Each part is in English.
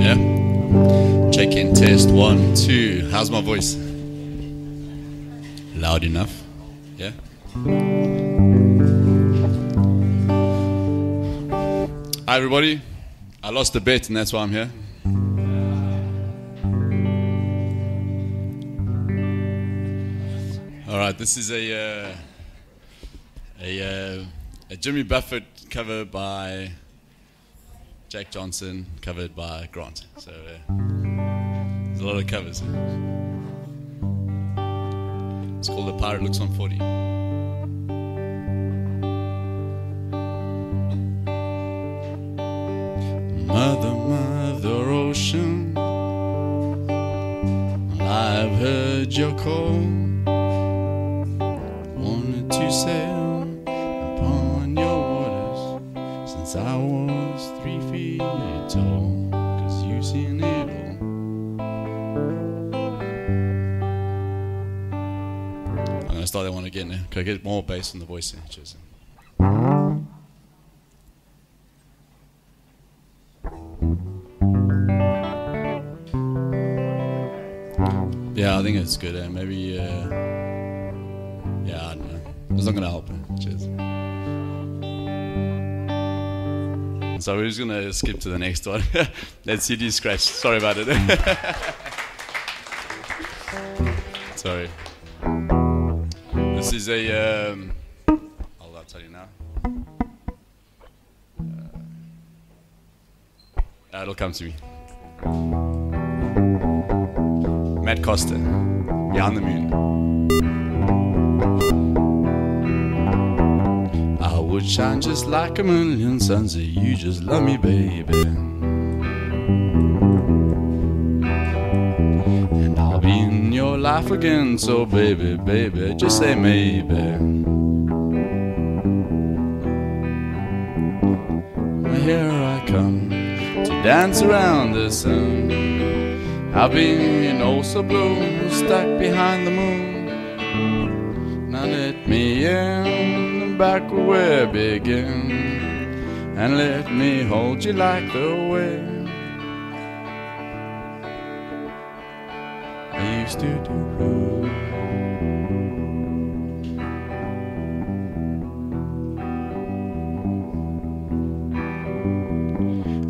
Yeah. Check in test one, two. How's my voice? Loud enough? Yeah. Hi, everybody. I lost a bet, and that's why I'm here. All right, this is a uh, a, uh, a Jimmy Buffett cover by Jack Johnson, covered by Grant. So uh, there's a lot of covers. It's called The Pirate Looks on 40. Mother, Mother Ocean, I've heard your call. Gonna start that one again now. Can I get more bass in the voice? Cheers. Yeah, I think it's good. Uh, maybe, uh, yeah, I don't know. It's not gonna help. uh, Cheers. So we're just gonna skip to the next one. Let's see CD scratch. Sorry about it. Sorry. This is a. Um, I'll, tell you now. Uh, it'll come to me. Matt Costa, Beyond the Moon. I would shine just like a million suns if you just love me, baby. Life again, so baby, baby, just say maybe. Here I come to dance around the sun. I've been oh so blue, stuck behind the moon. Now let me in back where we begin, and let me hold you like the way to do.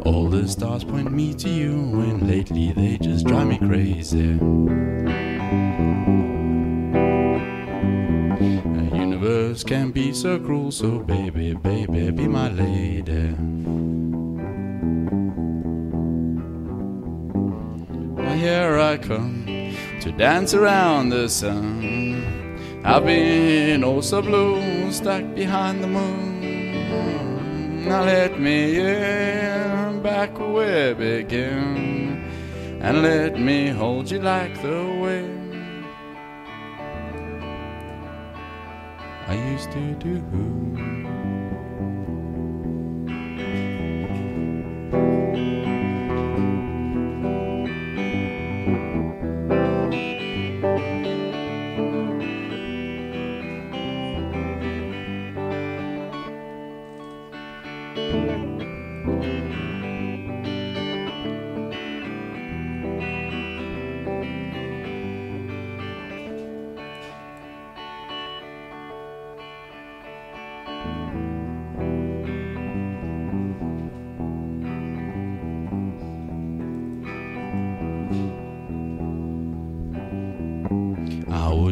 All the stars point me to you, and lately they just drive me crazy. The universe can be so cruel, so baby, baby, be my lady. Here I come to dance around the sun. I've been oh so blue, stuck behind the moon. Now let me in back where we begin, and let me hold you like the wind. I used to do.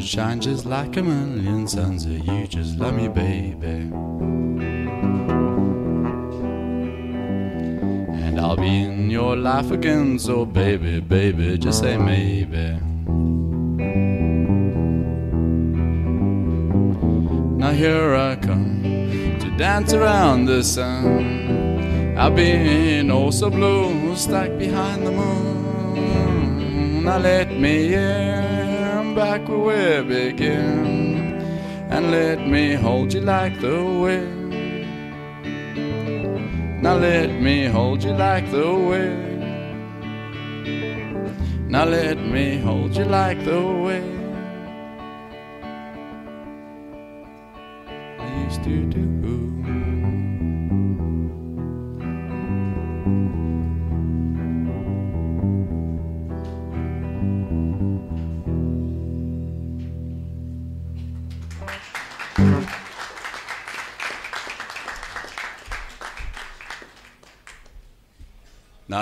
Would shine just like a million suns if you just love me, baby. And I'll be in your life again, so baby, baby, just say maybe. Now here I come to dance around the sun. I've been oh so blue, stuck behind the moon. Now let me in back where we begin, and let me hold you like the wind. Now let me hold you like the wind. Now let me hold you like the wind. I used to do.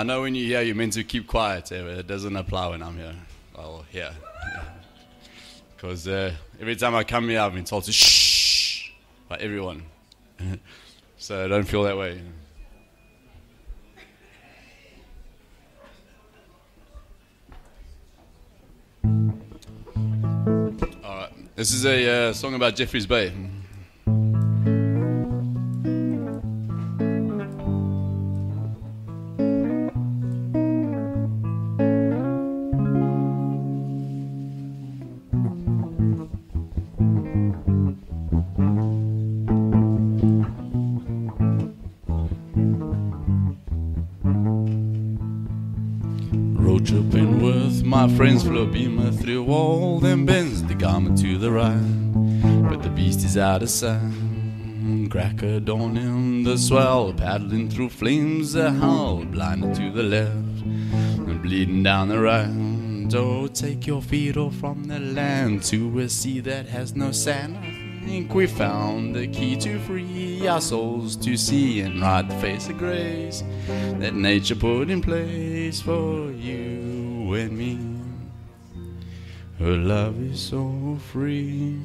I know when you're here, you're meant to keep quiet. eh, It doesn't apply when I'm here. Oh, here. Because uh, every time I come here, I've been told to shh by everyone. so don't feel that way. All right. This is a uh, song about Jeffreys Bay. Friends, flew a beamer through all them bends, the garment to the right. But the beast is out of sight. Cracker dawn in the swell, paddling through flames of hell, blinded to the left and bleeding down the right. Oh, take your feet off from the land to a sea that has no sand. I think we found the key to free our souls to see and ride the face of grace that nature put in place for you and me. Her love is so free.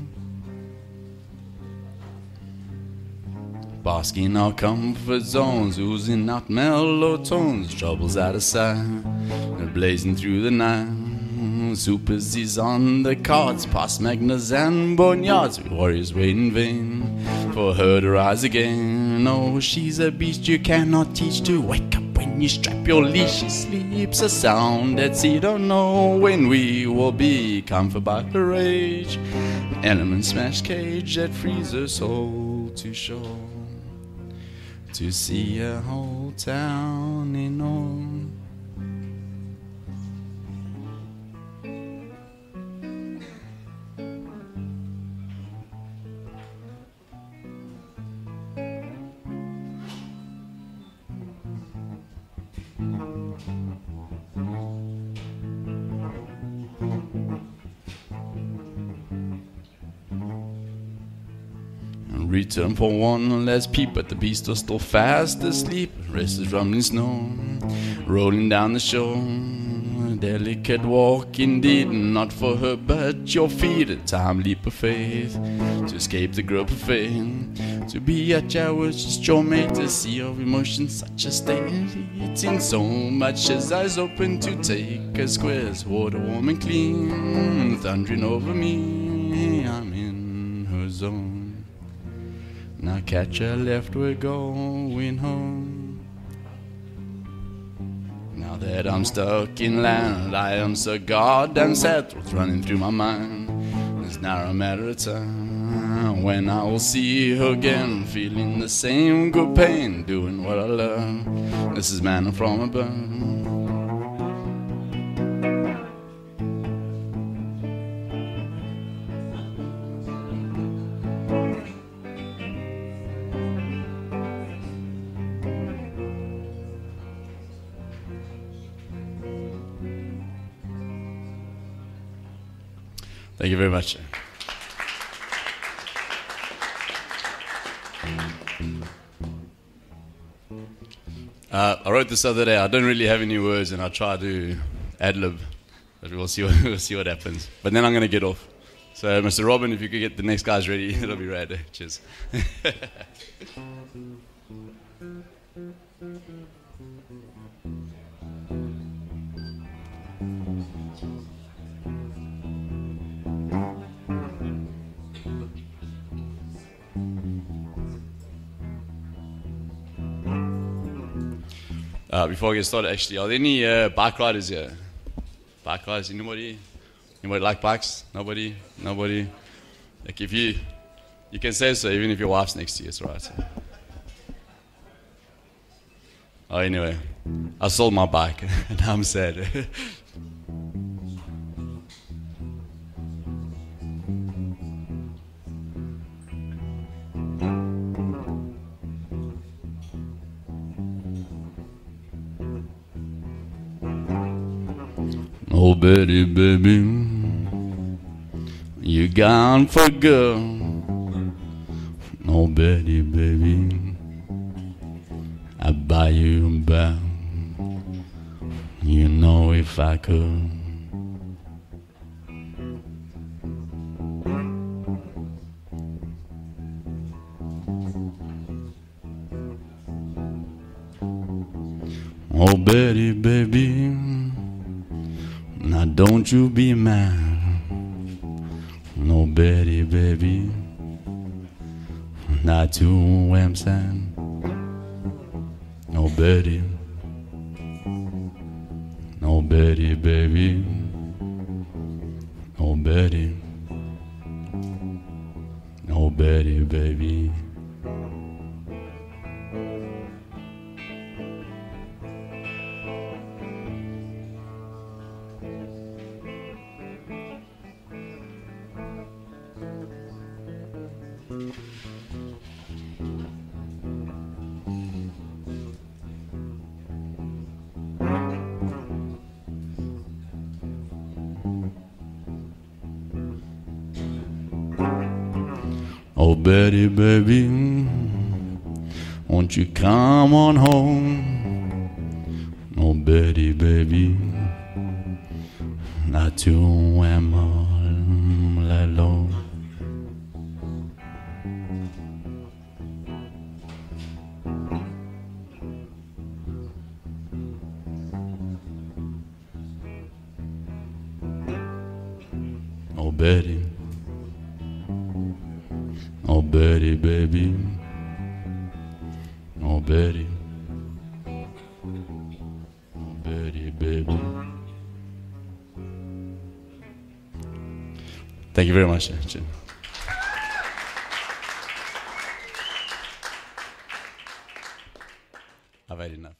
Basking our comfort zones, oozing out mellow tones, troubles out of sight, blazing through the night. Super Z's on the cards, past Magnus and Boneyards. We warriors wait in vain for her to rise again. Oh, she's a beast you cannot teach to wake up you strap your leash. She sleeps a sound that sea. Don't know when we will be comfort by her rage. Element smash cage that frees her soul to shore. To see a whole town in awe. Return for one last peep, but the beast was still fast asleep. Restless rumbling snow, rolling down the shore. Delicate walk indeed, not for her but your feet. A time leap of faith to escape the grip of fame. To be at your was just your mate to see of emotion such a state. Eating so much as eyes open to take a squares, water warm and clean, thundering over me. I'm in her zone. Now catch a left, we're going home. Now that I'm stuck in land, I am so goddamn sad. What's running through my mind? It's now a matter of time when I will see her again, feeling the same good pain, doing what I love. This is manna from above. Thank you very much. Uh, I wrote this other day. I don't really have any words, and I try to ad lib, but we'll see what we'll see what happens. But then I'm going to get off. So, Mr. Robin, if you could get the next guys ready, it'll be rad. Cheers. Uh, before I get started, actually, are there any uh, bike riders here? Bike riders? Anybody? Anybody like bikes? Nobody? Nobody? Like if you, you can say so even if your wife's next to you, it's alright. Oh, anyway, I sold my bike and I'm sad. Oh, Betty, baby, you gone for good. Oh, Betty, baby, I buy you back. You know if I could. Oh, Betty, baby, don't you be mad. No, Betty, baby, not too whamsan. No, Betty, no, Betty, baby, no, Betty, no, Betty, baby. Betty, baby, won't you come on home? Oh, Betty, baby, not too am all alone. Oh, Betty. Oh, Betty, baby. Oh, Betty. Oh, Betty, baby. Thank you very much. I've had enough.